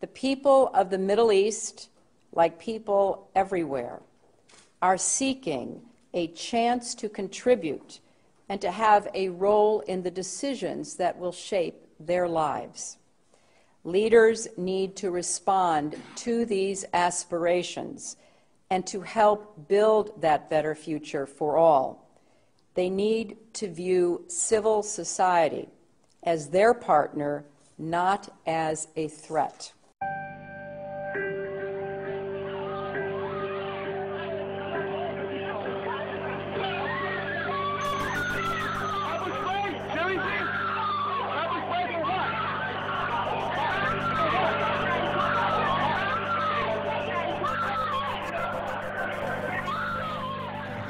The people of the Middle East, like people everywhere, are seeking a chance to contribute and to have a role in the decisions that will shape their lives. Leaders need to respond to these aspirations and to help build that better future for all. They need to view civil society as their partner, not as a threat.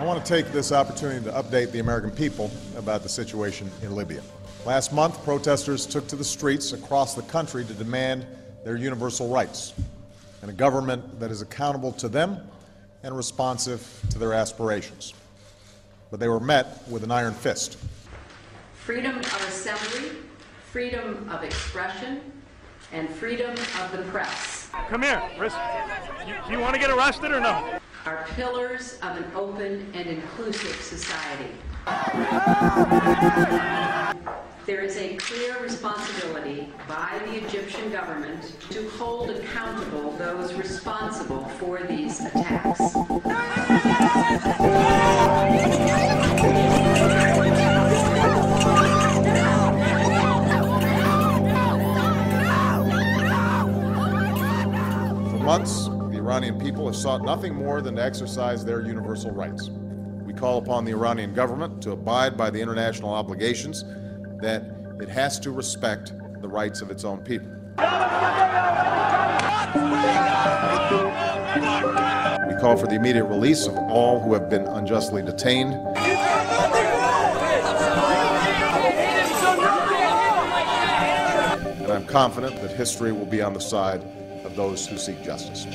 Want to take this opportunity to update the American people about the situation in Libya. Last month, protesters took to the streets across the country to demand their universal rights and a government that is accountable to them and responsive to their aspirations. But they were met with an iron fist. Freedom of assembly, freedom of expression, and freedom of the press Come here. Risk. You, you want to get arrested or no? Are pillars of an open and inclusive society. There is a clear responsibility by the Egyptian government to hold accountable those responsible for these attacks. Months, Iranian people have sought nothing more than to exercise their universal rights. We call upon the Iranian government to abide by the international obligations that it has to respect the rights of its own people. We call for the immediate release of all who have been unjustly detained. And I'm confident that history will be on the side of those who seek justice.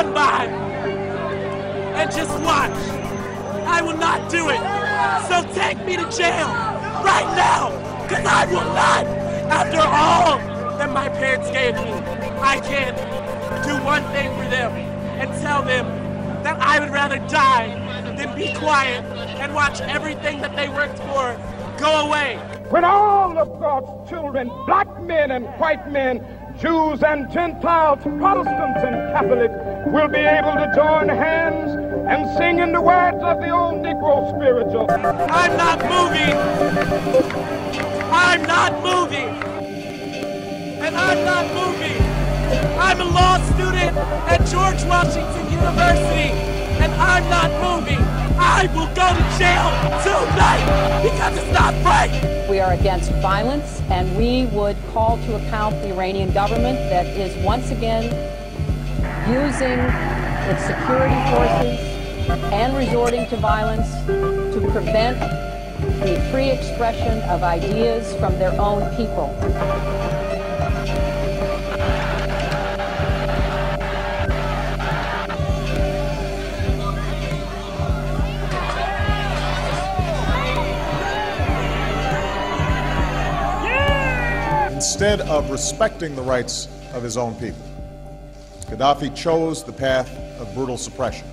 Stand by and just watch. I will not do it. So take me to jail right now, because I will not. After all that my parents gave me, I can't do one thing for them and tell them that I would rather die than be quiet and watch everything that they worked for go away. when all of God's children, black men and white men, Jews and Gentiles, Protestants and Catholics, will be able to join hands and sing in the words of the old Negro spiritual. I'm not moving. I'm not moving. And I'm not moving. I'm a law student at George Washington University. And I'm not moving. I will go to jail tonight because it's not right. We are against violence, and we would call to account the Iranian government that is once again using its security forces and resorting to violence to prevent the free expression of ideas from their own people. Instead of respecting the rights of his own people, Gaddafi chose the path of brutal suppression.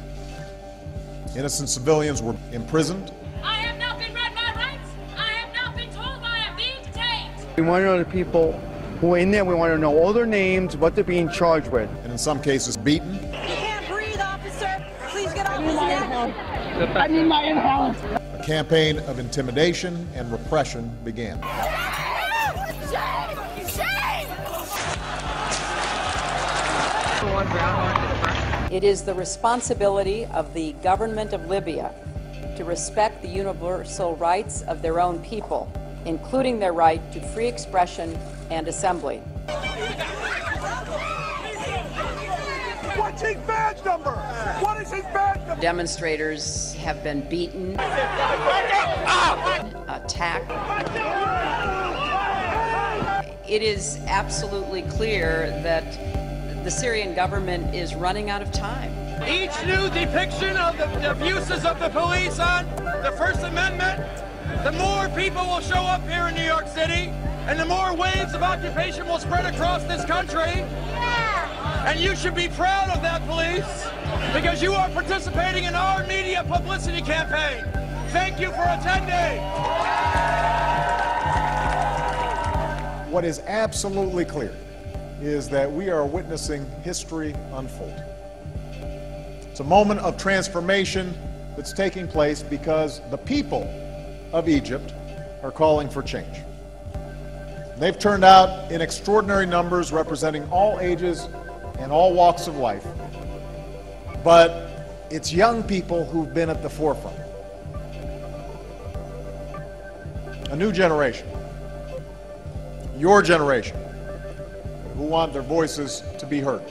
Innocent civilians were imprisoned, I have not been read my rights. I have not been told I am being detained. We want to know the people who are in there. We want to know all their names, what they're being charged with. and in some cases beaten. You can't breathe, officer. Please get off his neck. I need my inhaler. A campaign of intimidation and repression began. It is the responsibility of the government of Libya to respect the universal rights of their own people, including their right to free expression and assembly. What's his badge number? What is his badge number? Demonstrators have been beaten, attacked. It is absolutely clear that the Syrian government is running out of time. Each new depiction of the, the abuses of the police on the First Amendment, the more people will show up here in New York City, and the more waves of occupation will spread across this country. And you should be proud of that, police, because you are participating in our media publicity campaign. Thank you for attending. What is absolutely clear is that we are witnessing history unfold. It's a moment of transformation that's taking place because the people of Egypt are calling for change. They've turned out in extraordinary numbers representing all ages and all walks of life. But it's young people who've been at the forefront. A new generation your generation who want their voices to be heard.